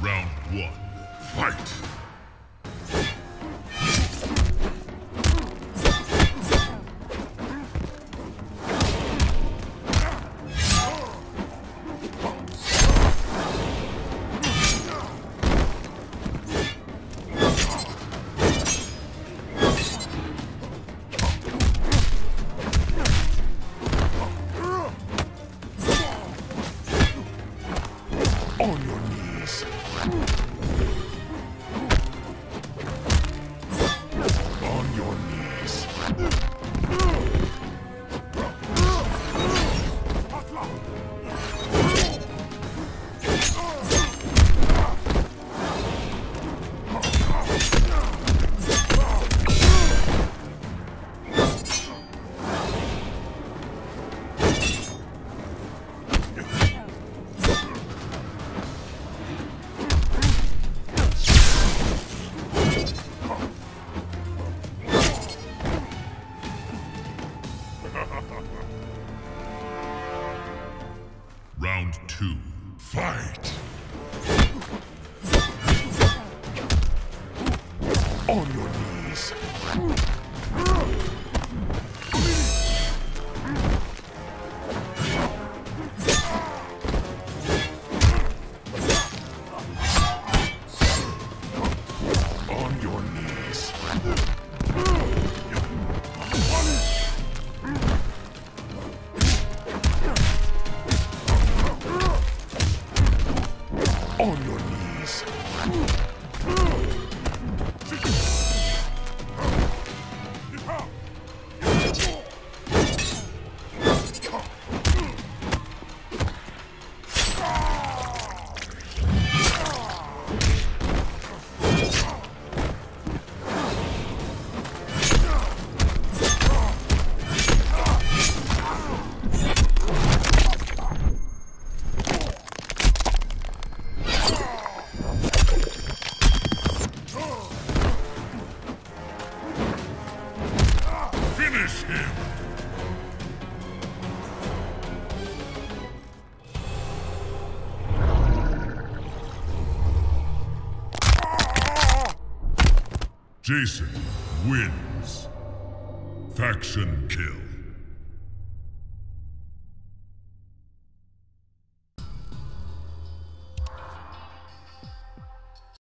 Round one. Fight! Round two. Fight! On your knees. On your knees. Finish him! Jason wins. Faction kill.